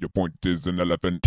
Your point is an elephant.